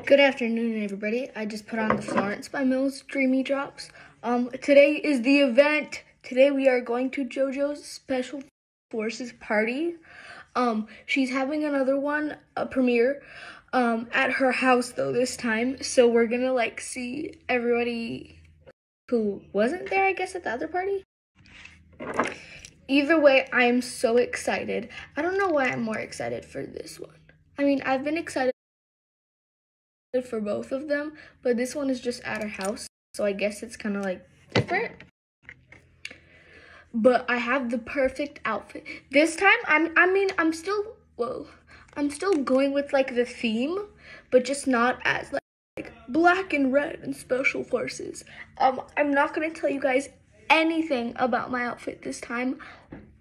Good afternoon, everybody. I just put on the Florence by Mills Dreamy Drops. Um, today is the event. Today we are going to JoJo's Special Forces party. Um, she's having another one, a premiere, um, at her house though this time. So we're gonna like see everybody who wasn't there, I guess, at the other party. Either way, I am so excited. I don't know why I'm more excited for this one. I mean, I've been excited for both of them, but this one is just at her house, so I guess it's kind of like different. But I have the perfect outfit. This time, I'm I mean, I'm still whoa. I'm still going with like the theme, but just not as like, like black and red and special forces. Um I'm not going to tell you guys anything about my outfit this time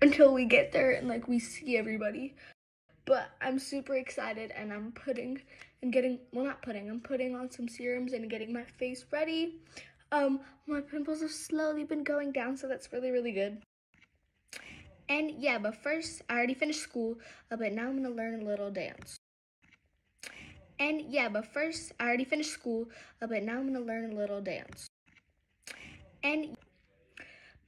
until we get there and like we see everybody. But I'm super excited and I'm putting and getting well not putting, I'm putting on some serums and getting my face ready. Um my pimples have slowly been going down so that's really really good. And yeah, but first I already finished school, uh, but now I'm to learn a little dance. And yeah, but first I already finished school, uh, but now I'm to learn a little dance. And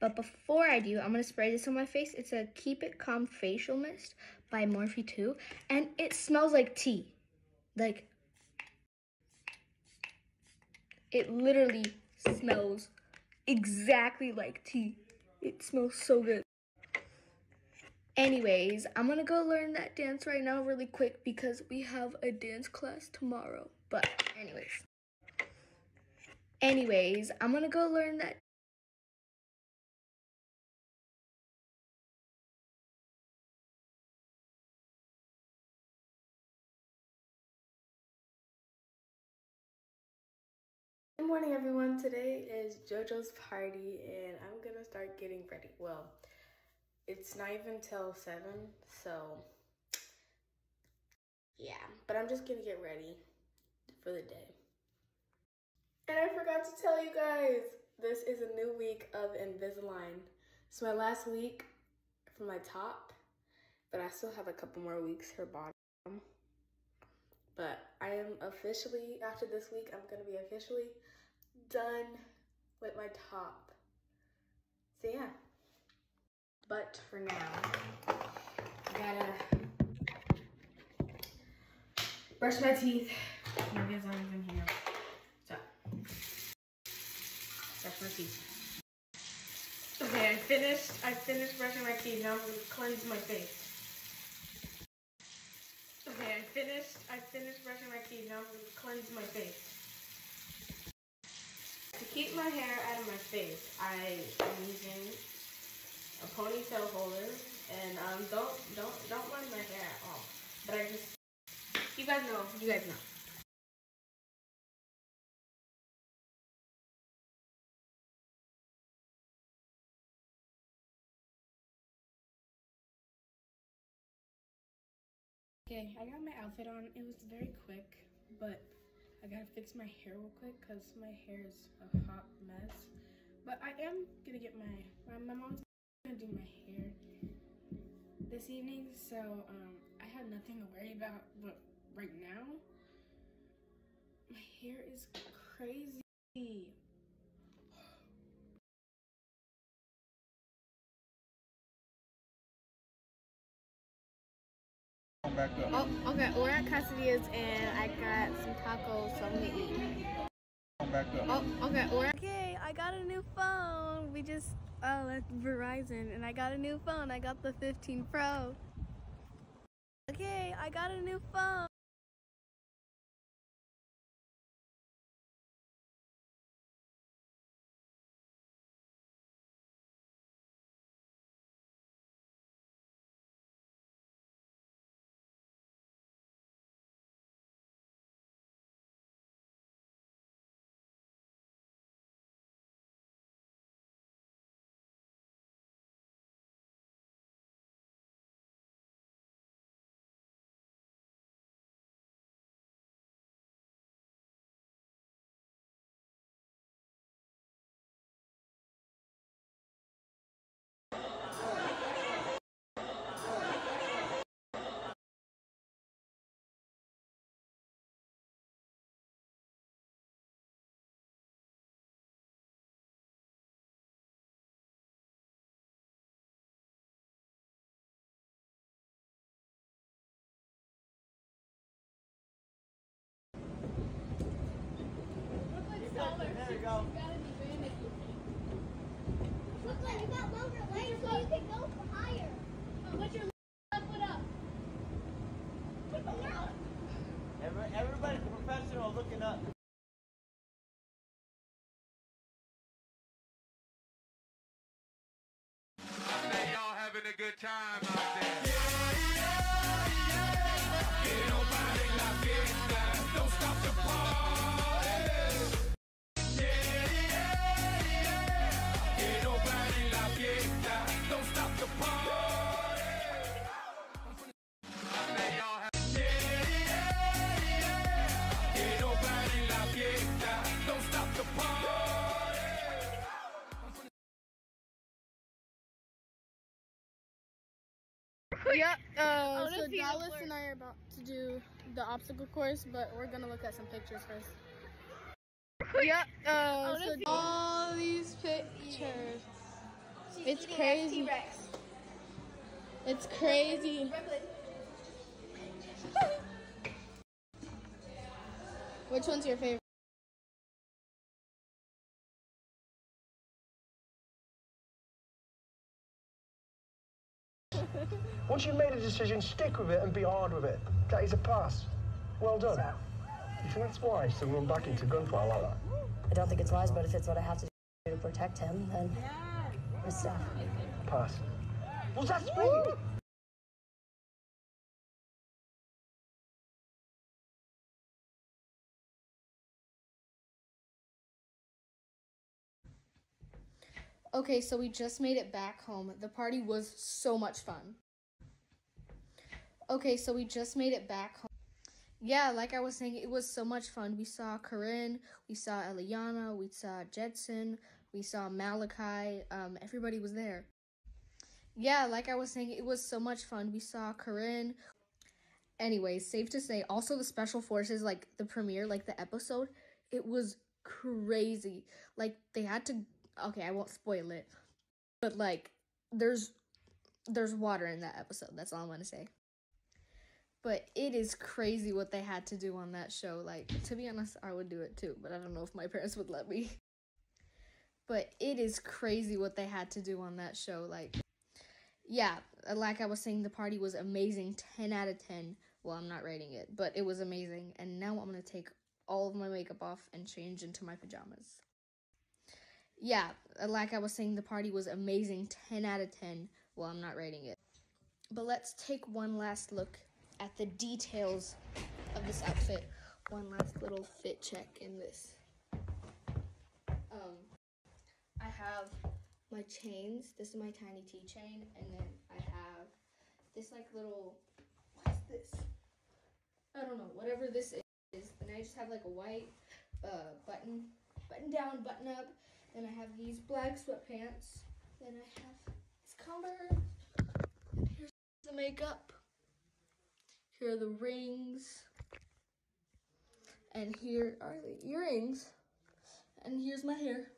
but before I do, I'm to spray this on my face. It's a Keep It Calm Facial Mist by Morphe 2. And it smells like tea. Like, it literally smells exactly like tea. It smells so good. Anyways, I'm to go learn that dance right now really quick because we have a dance class tomorrow. But anyways. Anyways, I'm to go learn that morning, everyone. Today is JoJo's party, and I'm gonna start getting ready. Well, it's not even till 7, so yeah, but I'm just gonna get ready for the day. And I forgot to tell you guys, this is a new week of Invisalign. It's my last week for my top, but I still have a couple more weeks for bottom. But I am officially, after this week, I'm gonna be officially done with my top. So yeah. But for now, I gotta brush my teeth. Even here. So, brush my teeth. Okay, I finished, I finished brushing my teeth. Now I'm gonna cleanse my face. Okay, I finished, I finished brushing my teeth. Now I'm gonna cleanse my face. To keep my hair out of my face, I am using a ponytail holder, and um, don't don't don't mind my hair at all. But I just, you guys know, you guys know. Okay, I got my outfit on. It was very quick, but I gotta fix my hair real quick because my hair is a hot mess. But I am gonna get my, my, my mom's gonna do my hair this evening, so um, I have nothing to worry about. But right now, my hair is crazy. Oh, okay. We're at Casadia's and I got some tacos, so I'm gonna eat. Oh, okay. We're okay. I got a new phone. We just uh, left Verizon, and I got a new phone. I got the 15 Pro. Okay, I got a new phone. Having a good time out there. Say the and I are about to do the obstacle course, but we're gonna look at some pictures first. Yep. Uh, wanna so all these pictures. It's crazy. It's crazy. Which one's your favorite? Once you've made a decision, stick with it and be hard with it. That is a pass. Well done. You think that's wise to run back into gunfire like that? I don't think it's wise, but if it's what I have to do to protect him, then it's stuff. Pass. Was that speed? Okay, so we just made it back home. The party was so much fun. Okay, so we just made it back home. Yeah, like I was saying, it was so much fun. We saw Corinne, we saw Eliana, we saw Jetson, we saw Malachi. Um, everybody was there. Yeah, like I was saying, it was so much fun. We saw Corinne. Anyways, safe to say, also the special forces, like the premiere, like the episode, it was crazy. Like they had to okay, I won't spoil it. But like there's there's water in that episode. That's all I'm going to say. But it is crazy what they had to do on that show. Like to be honest, I would do it too, but I don't know if my parents would let me. But it is crazy what they had to do on that show. Like yeah, like I was saying the party was amazing. 10 out of 10. Well, I'm not rating it, but it was amazing. And now I'm going to take all of my makeup off and change into my pajamas yeah, like I was saying, the party was amazing. 10 out of 10. Well, I'm not rating it. But let's take one last look at the details of this outfit. One last little fit check in this. Um, I have my chains. This is my tiny T chain. And then I have this like little, what's this? I don't know, whatever this is. And I just have like a white uh, button, button down, button up. Then I have these black sweatpants. Then I have this Converse. And here's the makeup. Here are the rings. And here are the earrings. And here's my hair.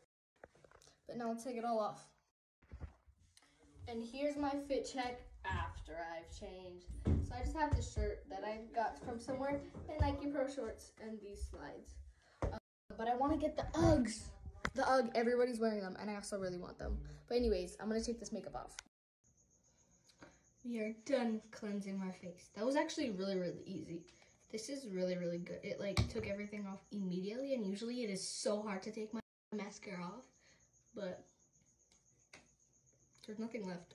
But now I'll take it all off. And here's my fit check after I've changed. So I just have this shirt that I got from somewhere and Nike Pro shorts and these slides. Uh, but I want to get the Uggs. The Ugg, everybody's wearing them, and I also really want them. But anyways, I'm gonna take this makeup off. We are done cleansing my face. That was actually really, really easy. This is really, really good. It like took everything off immediately, and usually it is so hard to take my mascara off, but there's nothing left.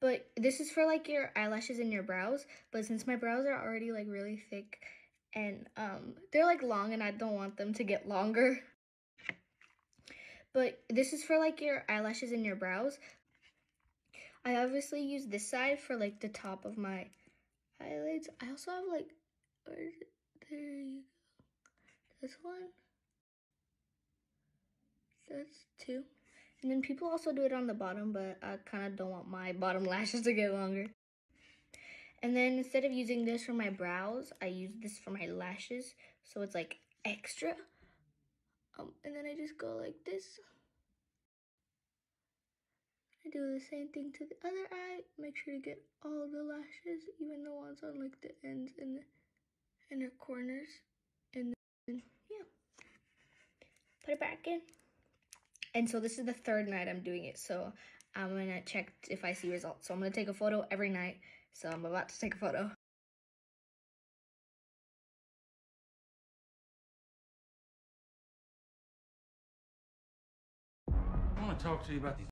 But this is for like your eyelashes and your brows. But since my brows are already like really thick and um they're like long and I don't want them to get longer. But this is for like your eyelashes and your brows. I obviously use this side for like the top of my eyelids. I also have like? There you go. This one. That's two. And then people also do it on the bottom, but I kind of don't want my bottom lashes to get longer. And then instead of using this for my brows, I use this for my lashes. So it's like extra. Um, and then I just go like this. I do the same thing to the other eye. Make sure to get all the lashes, even the ones on like the ends and the inner corners. And then, yeah, put it back in. And so this is the third night I'm doing it. So I'm gonna check if I see results. So I'm gonna take a photo every night so I'm about to take a photo. I want to talk to you about these